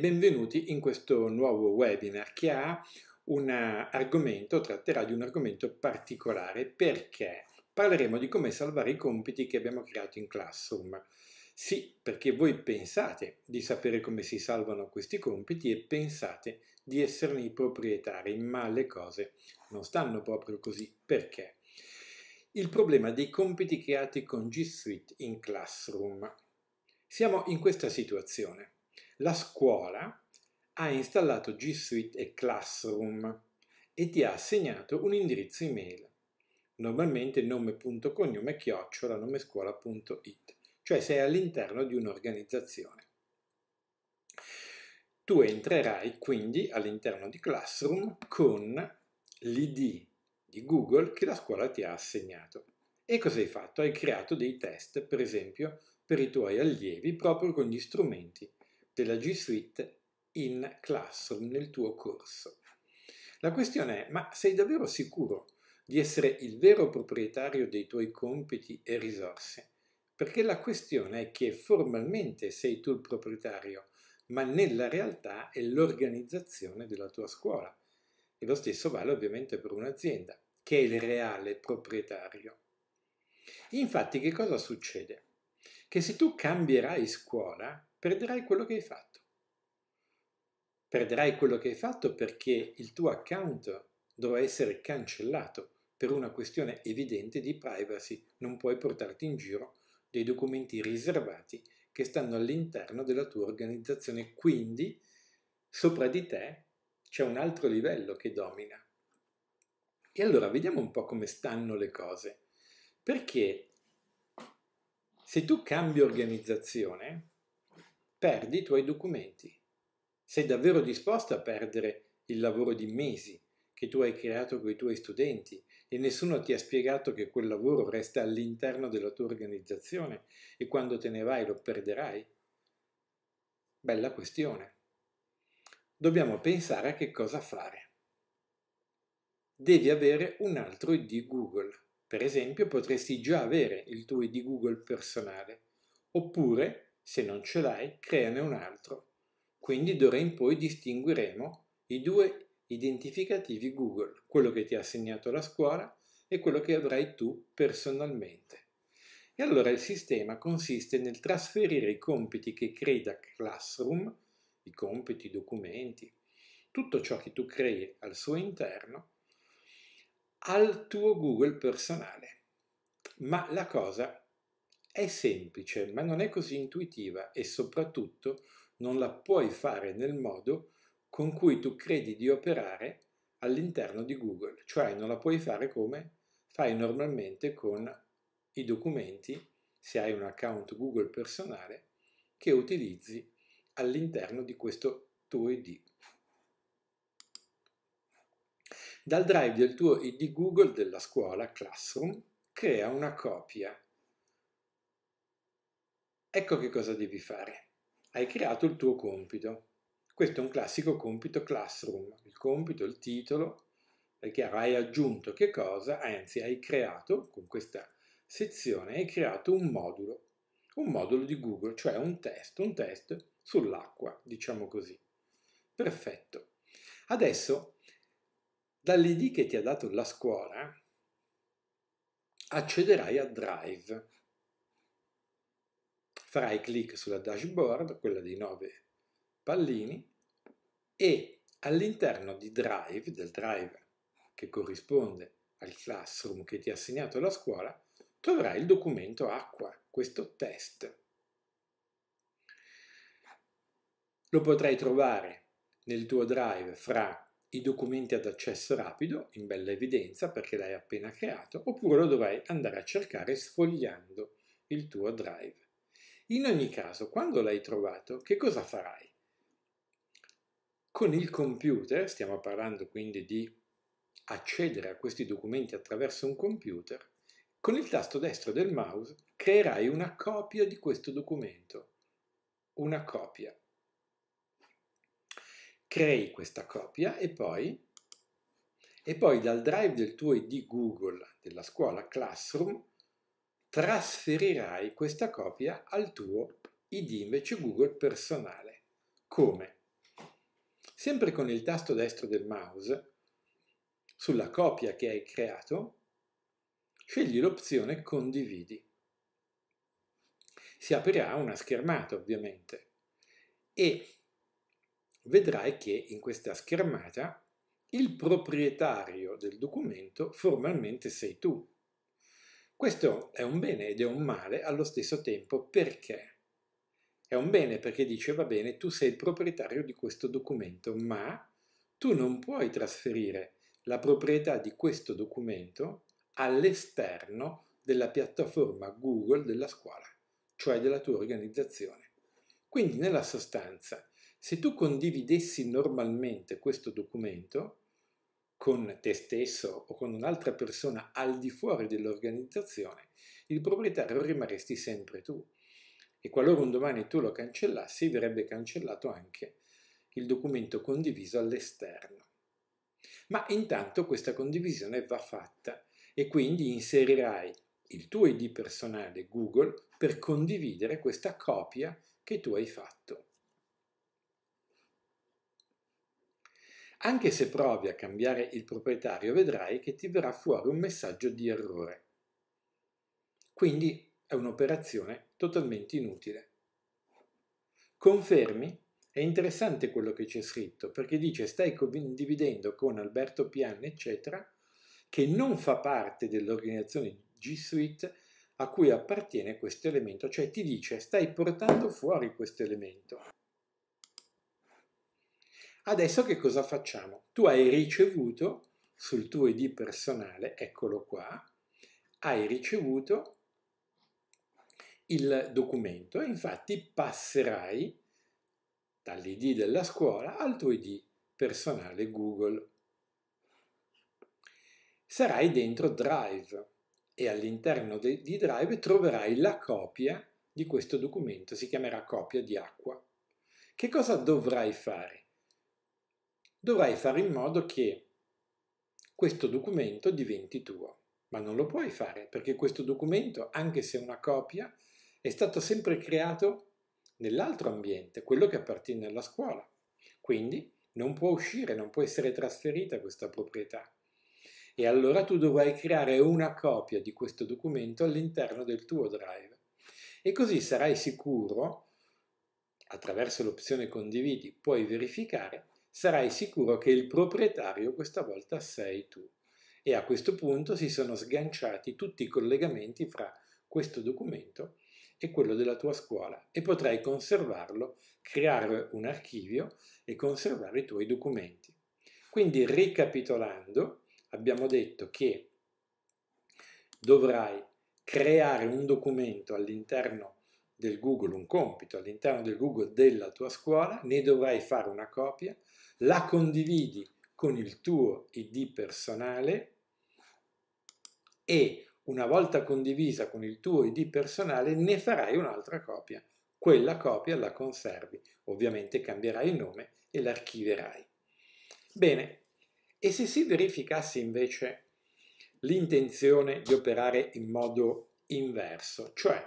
benvenuti in questo nuovo webinar che ha un argomento, tratterà di un argomento particolare perché parleremo di come salvare i compiti che abbiamo creato in Classroom. Sì, perché voi pensate di sapere come si salvano questi compiti e pensate di esserne i proprietari, ma le cose non stanno proprio così. Perché? Il problema dei compiti creati con G Suite in Classroom. Siamo in questa situazione la scuola ha installato G Suite e Classroom e ti ha assegnato un indirizzo email, normalmente nome.cognome chiocciola nomescuola.it, cioè sei all'interno di un'organizzazione. Tu entrerai quindi all'interno di Classroom con l'ID di Google che la scuola ti ha assegnato. E cosa hai fatto? Hai creato dei test, per esempio, per i tuoi allievi proprio con gli strumenti della G Suite in Classroom nel tuo corso. La questione è, ma sei davvero sicuro di essere il vero proprietario dei tuoi compiti e risorse? Perché la questione è che formalmente sei tu il proprietario, ma nella realtà è l'organizzazione della tua scuola. E lo stesso vale ovviamente per un'azienda, che è il reale proprietario. Infatti che cosa succede? Che se tu cambierai scuola, perderai quello che hai fatto. Perderai quello che hai fatto perché il tuo account dovrà essere cancellato per una questione evidente di privacy. Non puoi portarti in giro dei documenti riservati che stanno all'interno della tua organizzazione. Quindi sopra di te c'è un altro livello che domina. E allora vediamo un po' come stanno le cose. Perché se tu cambi organizzazione, perdi i tuoi documenti. Sei davvero disposto a perdere il lavoro di mesi che tu hai creato con i tuoi studenti e nessuno ti ha spiegato che quel lavoro resta all'interno della tua organizzazione e quando te ne vai lo perderai? Bella questione. Dobbiamo pensare a che cosa fare. Devi avere un altro ID Google. Per esempio potresti già avere il tuo ID Google personale, oppure se non ce l'hai, creane un altro. Quindi d'ora in poi distingueremo i due identificativi Google, quello che ti ha assegnato la scuola e quello che avrai tu personalmente. E allora il sistema consiste nel trasferire i compiti che crei da Classroom, i compiti, i documenti, tutto ciò che tu crei al suo interno, al tuo Google personale. Ma la cosa è semplice, ma non è così intuitiva e soprattutto non la puoi fare nel modo con cui tu credi di operare all'interno di Google, cioè non la puoi fare come fai normalmente con i documenti, se hai un account Google personale, che utilizzi all'interno di questo tuo ID. Dal drive del tuo ID Google della scuola Classroom crea una copia Ecco che cosa devi fare. Hai creato il tuo compito. Questo è un classico compito classroom. Il compito, il titolo, è chiaro, hai aggiunto che cosa? Anzi, hai creato, con questa sezione, hai creato un modulo. Un modulo di Google, cioè un test, un test sull'acqua, diciamo così. Perfetto. Adesso, dall'ID che ti ha dato la scuola, accederai a Drive farai clic sulla dashboard, quella dei nove pallini, e all'interno di Drive, del Drive che corrisponde al classroom che ti ha assegnato la scuola, troverai il documento acqua, questo test. Lo potrai trovare nel tuo Drive fra i documenti ad accesso rapido, in bella evidenza perché l'hai appena creato, oppure lo dovrai andare a cercare sfogliando il tuo Drive. In ogni caso, quando l'hai trovato, che cosa farai? Con il computer, stiamo parlando quindi di accedere a questi documenti attraverso un computer, con il tasto destro del mouse creerai una copia di questo documento. Una copia. Crei questa copia e poi, e poi dal drive del tuo ID Google della scuola Classroom trasferirai questa copia al tuo ID invece Google personale. Come? Sempre con il tasto destro del mouse, sulla copia che hai creato, scegli l'opzione Condividi. Si aprirà una schermata ovviamente e vedrai che in questa schermata il proprietario del documento formalmente sei tu. Questo è un bene ed è un male allo stesso tempo perché? È un bene perché dice va bene, tu sei il proprietario di questo documento, ma tu non puoi trasferire la proprietà di questo documento all'esterno della piattaforma Google della scuola, cioè della tua organizzazione. Quindi nella sostanza, se tu condividessi normalmente questo documento con te stesso o con un'altra persona al di fuori dell'organizzazione, il proprietario rimarresti sempre tu. E qualora un domani tu lo cancellassi, verrebbe cancellato anche il documento condiviso all'esterno. Ma intanto questa condivisione va fatta e quindi inserirai il tuo ID personale Google per condividere questa copia che tu hai fatto. Anche se provi a cambiare il proprietario vedrai che ti verrà fuori un messaggio di errore. Quindi è un'operazione totalmente inutile. Confermi? È interessante quello che c'è scritto perché dice stai condividendo con Alberto Pian eccetera che non fa parte dell'organizzazione G Suite a cui appartiene questo elemento, cioè ti dice stai portando fuori questo elemento. Adesso che cosa facciamo? Tu hai ricevuto sul tuo ID personale, eccolo qua, hai ricevuto il documento infatti passerai dall'ID della scuola al tuo ID personale Google. Sarai dentro Drive e all'interno di Drive troverai la copia di questo documento, si chiamerà copia di acqua. Che cosa dovrai fare? Dovrai fare in modo che questo documento diventi tuo, ma non lo puoi fare perché questo documento, anche se è una copia, è stato sempre creato nell'altro ambiente, quello che appartiene alla scuola. Quindi non può uscire, non può essere trasferita questa proprietà. E allora tu dovrai creare una copia di questo documento all'interno del tuo drive. E così sarai sicuro, attraverso l'opzione condividi, puoi verificare sarai sicuro che il proprietario questa volta sei tu. E a questo punto si sono sganciati tutti i collegamenti fra questo documento e quello della tua scuola e potrai conservarlo, creare un archivio e conservare i tuoi documenti. Quindi ricapitolando, abbiamo detto che dovrai creare un documento all'interno del Google, un compito all'interno del Google della tua scuola, ne dovrai fare una copia, la condividi con il tuo ID personale e una volta condivisa con il tuo ID personale ne farai un'altra copia. Quella copia la conservi, ovviamente cambierai il nome e l'archivierai. Bene, e se si verificasse invece l'intenzione di operare in modo inverso, cioè,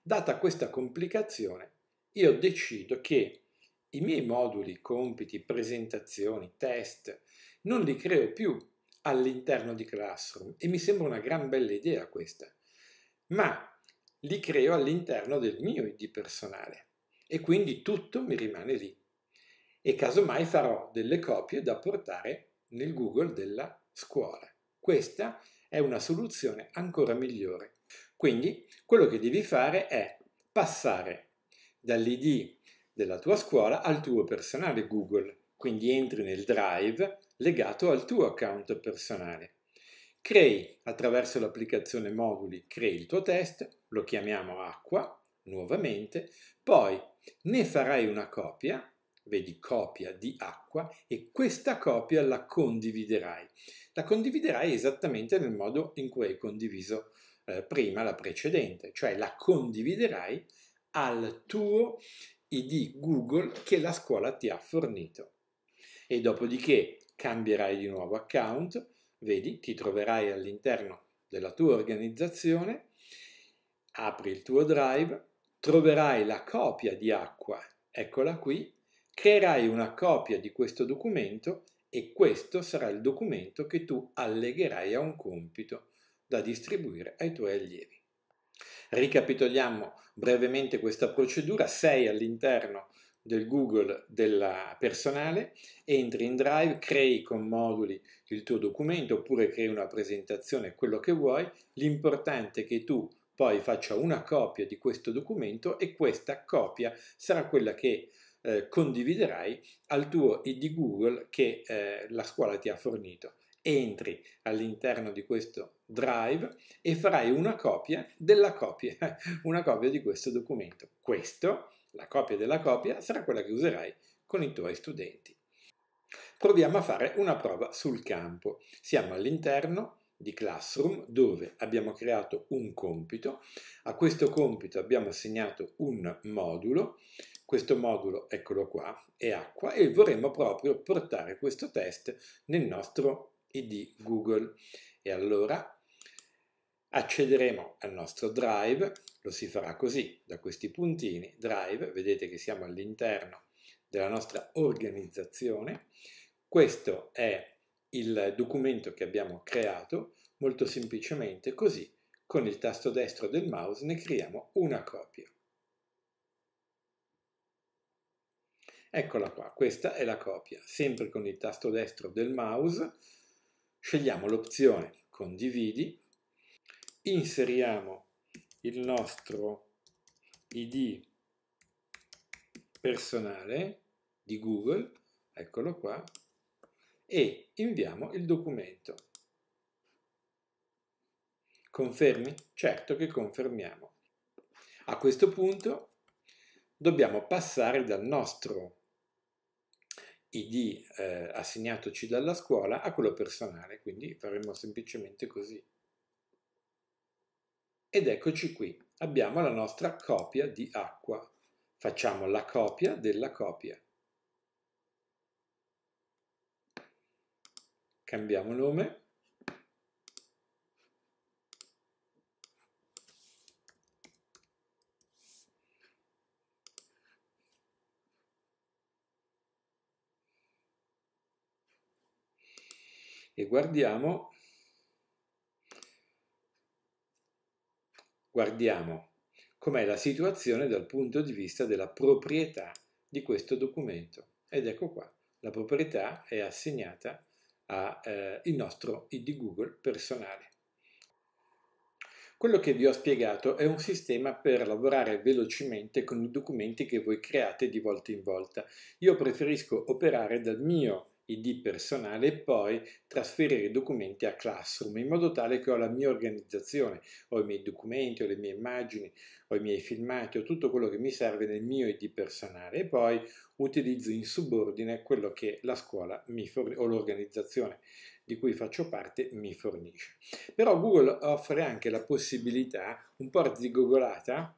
data questa complicazione, io decido che i miei moduli, compiti, presentazioni, test, non li creo più all'interno di Classroom e mi sembra una gran bella idea questa, ma li creo all'interno del mio ID personale e quindi tutto mi rimane lì e casomai farò delle copie da portare nel Google della scuola. Questa è una soluzione ancora migliore. Quindi quello che devi fare è passare dall'ID della tua scuola al tuo personale Google, quindi entri nel drive legato al tuo account personale. Crei attraverso l'applicazione Moduli, crei il tuo test, lo chiamiamo acqua, nuovamente, poi ne farai una copia, vedi copia di acqua, e questa copia la condividerai. La condividerai esattamente nel modo in cui hai condiviso eh, prima la precedente, cioè la condividerai al tuo ID Google che la scuola ti ha fornito. E dopodiché cambierai di nuovo account, vedi, ti troverai all'interno della tua organizzazione, apri il tuo drive, troverai la copia di acqua, eccola qui, creerai una copia di questo documento e questo sarà il documento che tu allegherai a un compito da distribuire ai tuoi allievi. Ricapitoliamo brevemente questa procedura, sei all'interno del Google della personale, entri in Drive, crei con moduli il tuo documento oppure crei una presentazione, quello che vuoi, l'importante è che tu poi faccia una copia di questo documento e questa copia sarà quella che eh, condividerai al tuo ID Google che eh, la scuola ti ha fornito. Entri all'interno di questo drive e farai una copia della copia, una copia di questo documento. Questo, la copia della copia, sarà quella che userai con i tuoi studenti. Proviamo a fare una prova sul campo. Siamo all'interno di Classroom dove abbiamo creato un compito. A questo compito abbiamo assegnato un modulo questo modulo, eccolo qua, è acqua e vorremmo proprio portare questo test nel nostro ID Google. E allora accederemo al nostro Drive, lo si farà così, da questi puntini, Drive, vedete che siamo all'interno della nostra organizzazione. Questo è il documento che abbiamo creato, molto semplicemente così, con il tasto destro del mouse ne creiamo una copia. Eccola qua, questa è la copia. Sempre con il tasto destro del mouse scegliamo l'opzione condividi, inseriamo il nostro ID personale di Google, eccolo qua, e inviamo il documento. Confermi? Certo che confermiamo. A questo punto dobbiamo passare dal nostro ID eh, assegnatoci dalla scuola a quello personale, quindi faremo semplicemente così. Ed eccoci qui, abbiamo la nostra copia di acqua. Facciamo la copia della copia. Cambiamo nome e guardiamo, guardiamo com'è la situazione dal punto di vista della proprietà di questo documento. Ed ecco qua, la proprietà è assegnata al eh, nostro ID Google personale. Quello che vi ho spiegato è un sistema per lavorare velocemente con i documenti che voi create di volta in volta. Io preferisco operare dal mio ID personale e poi trasferire i documenti a Classroom in modo tale che ho la mia organizzazione, ho i miei documenti, ho le mie immagini, ho i miei filmati, ho tutto quello che mi serve nel mio ID personale e poi utilizzo in subordine quello che la scuola fornisce o l'organizzazione di cui faccio parte mi fornisce. Però Google offre anche la possibilità un po' arzigogolata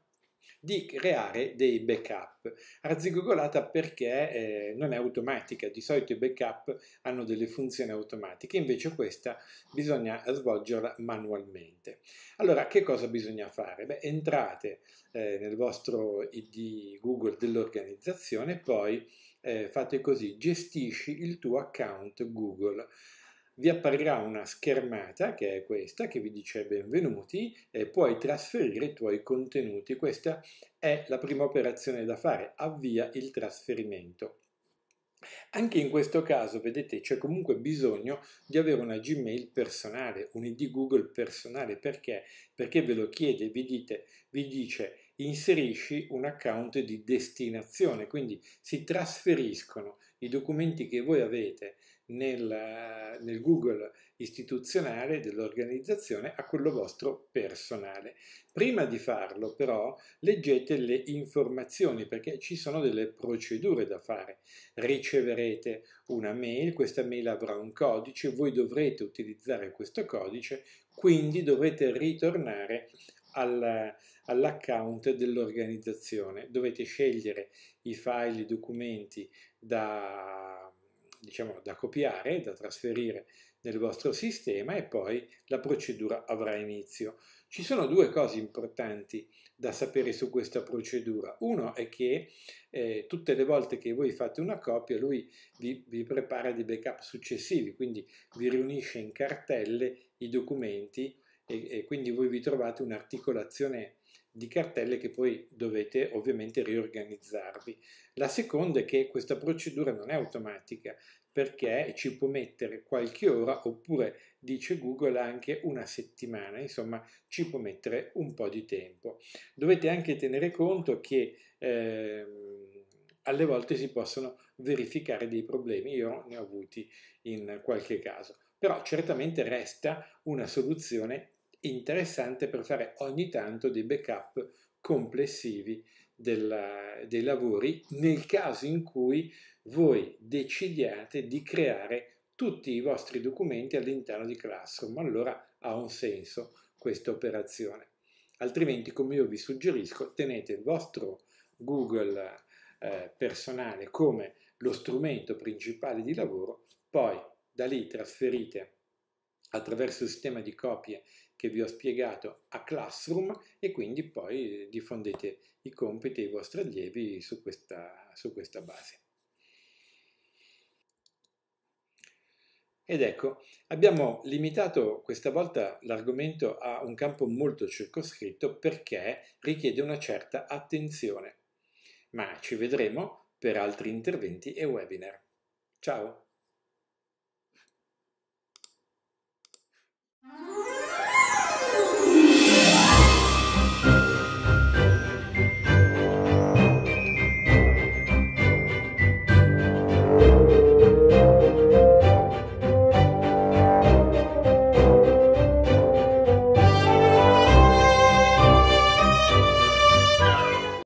di creare dei backup. Arzigogolata perché eh, non è automatica, di solito i backup hanno delle funzioni automatiche, invece questa bisogna svolgerla manualmente. Allora, che cosa bisogna fare? Beh, entrate eh, nel vostro ID Google dell'organizzazione, poi eh, fate così, gestisci il tuo account Google vi apparirà una schermata che è questa che vi dice benvenuti e puoi trasferire i tuoi contenuti. Questa è la prima operazione da fare, avvia il trasferimento. Anche in questo caso, vedete, c'è comunque bisogno di avere una Gmail personale, un ID Google personale, perché? Perché ve lo chiede, vi, dite, vi dice inserisci un account di destinazione, quindi si trasferiscono i documenti che voi avete nel, nel Google istituzionale dell'organizzazione a quello vostro personale. Prima di farlo però leggete le informazioni perché ci sono delle procedure da fare. Riceverete una mail, questa mail avrà un codice, voi dovrete utilizzare questo codice, quindi dovrete ritornare al, all'account dell'organizzazione. Dovete scegliere i file, i documenti da diciamo, da copiare, da trasferire nel vostro sistema e poi la procedura avrà inizio. Ci sono due cose importanti da sapere su questa procedura. Uno è che eh, tutte le volte che voi fate una copia lui vi, vi prepara dei backup successivi, quindi vi riunisce in cartelle i documenti e, e quindi voi vi trovate un'articolazione di cartelle che poi dovete ovviamente riorganizzarvi. La seconda è che questa procedura non è automatica perché ci può mettere qualche ora oppure dice Google anche una settimana, insomma ci può mettere un po' di tempo. Dovete anche tenere conto che eh, alle volte si possono verificare dei problemi, io ne ho avuti in qualche caso, però certamente resta una soluzione interessante per fare ogni tanto dei backup complessivi della, dei lavori nel caso in cui voi decidiate di creare tutti i vostri documenti all'interno di Classroom, allora ha un senso questa operazione. Altrimenti, come io vi suggerisco, tenete il vostro Google eh, personale come lo strumento principale di lavoro, poi da lì trasferite attraverso il sistema di copie che vi ho spiegato a Classroom e quindi poi diffondete i compiti ai vostri allievi su questa, su questa base. Ed ecco, abbiamo limitato questa volta l'argomento a un campo molto circoscritto perché richiede una certa attenzione. Ma ci vedremo per altri interventi e webinar. Ciao!